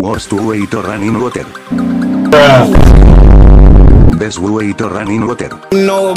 Worst way to run in water. Best way to run in water. No,